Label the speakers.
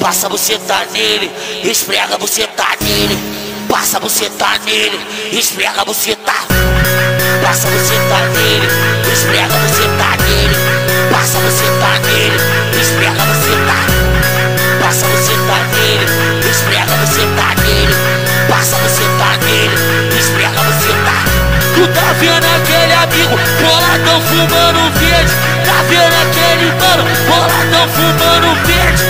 Speaker 1: passa você tá nele, esfrega você tá nele, passa você tá nele, esfrega você tá, passa você tá nele, esfrega você tá nele, passa você tá nele, esfrega você tá, passa você tá nele, esfrega você tá nele, passa você tá nele, esfrega você tá. Tu tá vendo aquele amigo boladão fumando verde? Tá vendo aquele mano boladão fumando verde?